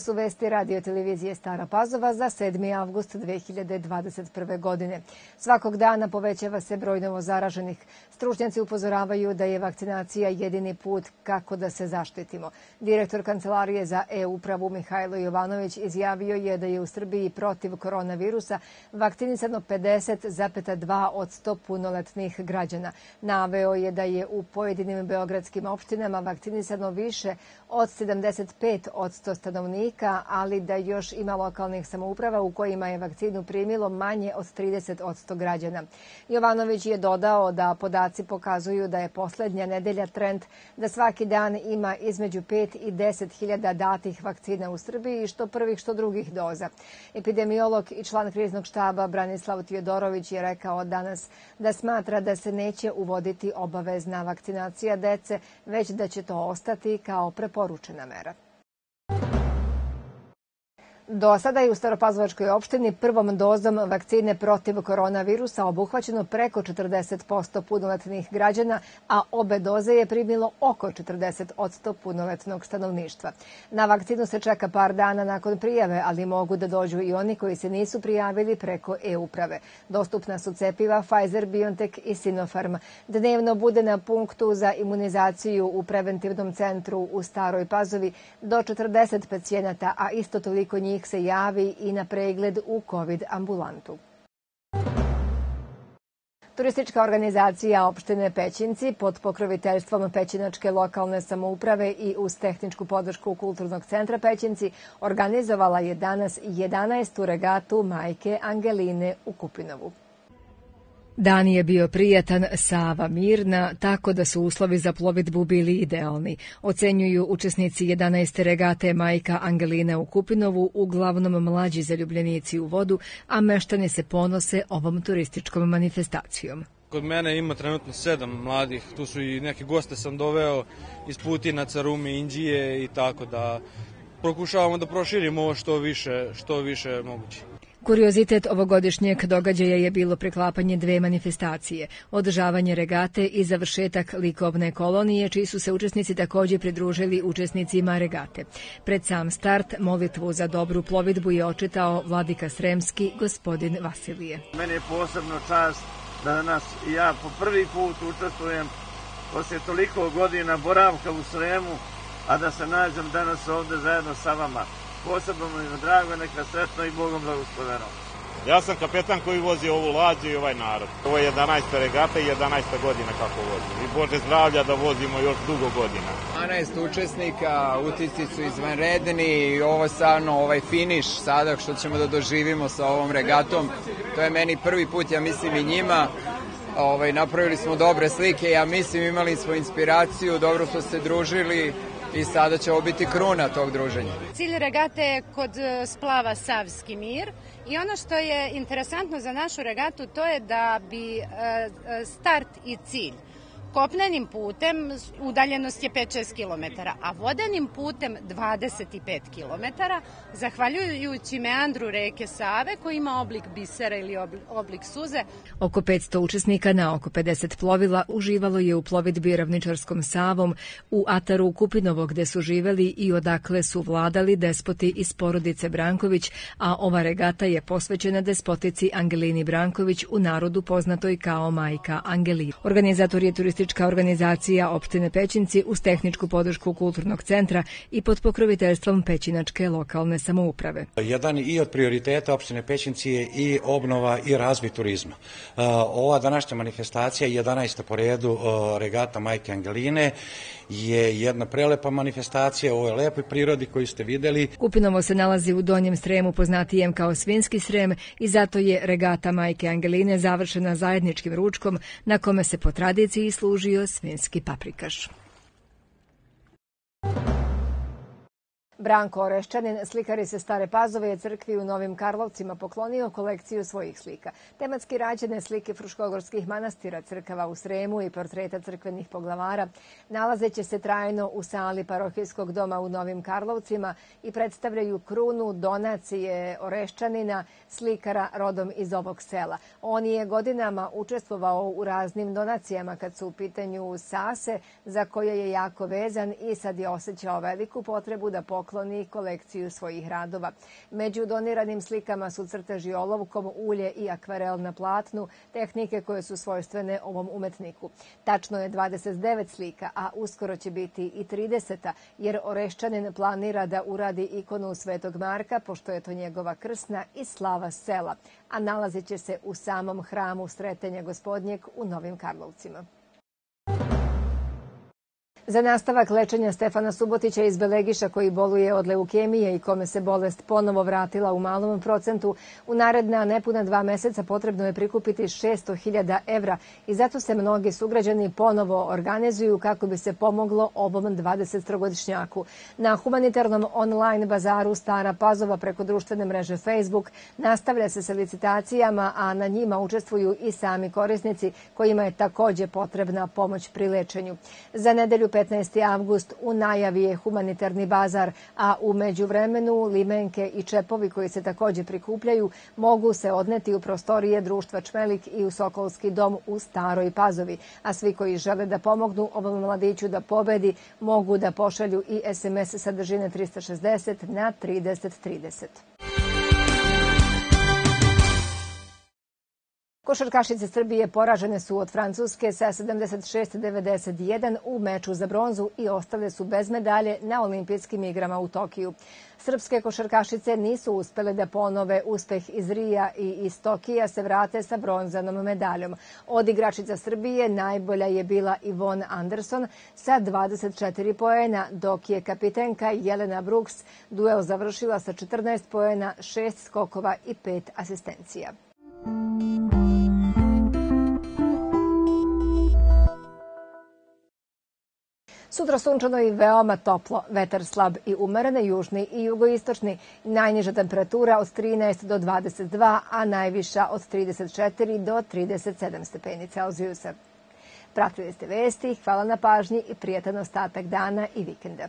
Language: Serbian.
su vesti radio televizije Stara Pazova za 7. avgust 2021. godine. Svakog dana povećava se broj novozaraženih. Stručnjaci upozoravaju da je vakcinacija jedini put kako da se zaštitimo. Direktor Kancelarije za e-upravu Mihajlo Jovanović izjavio je da je u Srbiji protiv koronavirusa vakcinisano 50,2 od 100 punoletnih građana. Naveo je da je u pojedinim beogradskim opštinama vakcinisano više od 75 od 100 stanovnika, ali da još ima lokalnih samouprava u kojima je vakcinu primilo manje od 30 od 100 građana. Jovanović je dodao da podaci pokazuju da je poslednja nedelja trend da svaki dan ima između 5 i 10 hiljada datih vakcina u Srbiji, što prvih što drugih doza. Epidemiolog i član kriznog štaba Branislav Tijodorović je rekao danas da smatra da se neće uvoditi obavezna vakcinacija dece, već da će to ostati kao preporučena mera. Do sada je u Staropazovačkoj opštini prvom dozom vakcine protiv koronavirusa obuhvaćeno preko 40% punoletnih građana, a obe doze je primilo oko 40% punoletnog stanovništva. Na vakcinu se čeka par dana nakon prijave, ali mogu da dođu i oni koji se nisu prijavili preko e-uprave. Dostupna su cepiva Pfizer, BioNTech i Sinopharm. Dnevno bude na punktu za imunizaciju u preventivnom centru u Staroj Pazovi do 40 pacijenata, a isto toliko njih njih se javi i na pregled u COVID ambulantu. Turistička organizacija opštine Pećinci pod pokroviteljstvom Pećinačke lokalne samouprave i uz tehničku podršku Kulturnog centra Pećinci organizovala je danas 11. regatu majke Angeline u Kupinovu. Dan je bio prijatan, Sava mirna, tako da su uslovi za plovidbu bili idealni. Ocenjuju učesnici 11. regate majka Angeline u Kupinovu, uglavnom mlađi zaljubljenici u vodu, a meštani se ponose ovom turističkom manifestacijom. Kod mene ima trenutno sedam mladih, tu su i neke goste sam doveo iz Putina, Carume, Indije i tako da pokušavamo da proširimo ovo što više, što više moguće. Kuriozitet ovogodišnjeg događaja je bilo preklapanje dve manifestacije, održavanje regate i završetak likovne kolonije, čiji su se učesnici takođe pridružili učesnicima regate. Pred sam start molitvu za dobru plovidbu je očitao vladika Sremski, gospodin Vasilije. Meni je posebno čast da danas ja po prvi put učestvujem posle toliko godina boravka u Sremu, a da se nađem danas ovde zajedno sa vama posebno mi je drago, neka sretno i Bogom blagosloveno. Ja sam kapetan koji vozi ovu lađu i ovaj narod. Ovo je 11. regata i 11. godina kako vozim. I Bože zdravlja da vozimo još dugo godina. 12 učesnika, utisci su izvanredni i ovo stvarno, ovaj finiš sada što ćemo da doživimo sa ovom regatom, to je meni prvi put, ja mislim i njima. Ovaj, napravili smo dobre slike, ja mislim imali smo inspiraciju, dobro smo se družili, i sada će ovo biti kruna tog druženja. Cilj regate je kod e, splava Savski mir i ono što je interesantno za našu regatu to je da bi e, e, start i cilj Kopnenim putem udaljenost je 5-6 km, a vodenim putem 25 km, zahvaljujući meandru reke Save koji ima oblik bisera ili oblik suze. Oko 500 učesnika na oko 50 plovila uživalo je u plovidbi ravničarskom Savom u Ataru Kupinovo gde su živeli i odakle su vladali despoti iz porodice Branković, a ova regata je posvećena despotici Angelini Branković u narodu poznatoj kao majka Angeli. Organizator je turistički turistička organizacija opštine Pećinci uz tehničku podršku kulturnog centra i pod pokroviteljstvom Pećinačke lokalne samouprave. Jedan i od prioriteta opštine Pećinci je i obnova i razvoj turizma. Ova današnja manifestacija, 11. po redu regata Majke Angeline, je jedna prelepa manifestacija u ovoj lepoj prirodi koju ste videli. Kupinovo se nalazi u Donjem Sremu, poznatijem kao Svinski Srem i zato je regata Majke Angeline završena zajedničkim ručkom na kome se po tradiciji služio svinski paprikaš. Branko Orešćanin, slikari se Stare Pazove je crkvi u Novim Karlovcima poklonio kolekciju svojih slika. Tematski rađene slike Fruškogorskih manastira, crkava u Sremu i portreta crkvenih poglavara nalazeće se trajno u sali parohijskog doma u Novim Karlovcima i predstavljaju krunu donacije Orešćanina, slikara rodom iz ovog sela. On je godinama učestvovao u raznim donacijama kad su u pitanju sase, za koje je jako vezan i sad je osjećao veliku potrebu da pokloni pokloni kolekciju svojih radova. Među doniranim slikama su crteži olovkom, ulje i akvarel na platnu, tehnike koje su svojstvene ovom umetniku. Tačno je 29 slika, a uskoro će biti i 30, jer Orešćanin planira da uradi ikonu Svetog Marka, pošto je to njegova krsna i slava sela, a nalazit će se u samom hramu Sretenja gospodnjeg u Novim Karlovcima. Za nastavak lečenja Stefana Subotića iz Belegiša koji boluje od leukemije i kome se bolest ponovo vratila u malom procentu, u naredna nepuna dva meseca potrebno je prikupiti 600.000 evra i zato se mnogi sugrađani ponovo organizuju kako bi se pomoglo ovom 23-godišnjaku. Na humanitarnom online bazaru Stara Pazova preko društvene mreže Facebook nastavlja se sa licitacijama, a na njima učestvuju i sami korisnici kojima je takođe potrebna pomoć pri lečenju. Za nedelju 15. avgust u najavi je humanitarni bazar, a u međuvremenu limenke i čepovi koji se takođe prikupljaju mogu se odneti u prostorije društva Čmelik i u Sokolski dom u Staroj Pazovi, a svi koji žele da pomognu ovom mladiću da pobedi mogu da pošalju i SMS sadržine 360 na 3030. Košarkašice Srbije poražene su od Francuske sa 76-91 u meču za bronzu i ostale su bez medalje na olimpijskim igrama u Tokiju. Srpske košarkašice nisu uspele da ponove uspeh iz Rija i iz Tokija se vrate sa bronzanom medaljom. Od igračica Srbije najbolja je bila Ivon Anderson sa 24 poena, dok je kapitenka Jelena Brooks duel završila sa 14 poena, 6 skokova i 5 asistencija. Sutra sunčano i veoma toplo, vetar slab i umerene, južni i jugoistočni, najniža temperatura od 13 do 22, a najviša od 34 do 37 stepeni Celzijusa. Pratili ste vesti, hvala na pažnji i prijatan ostatak dana i vikenda.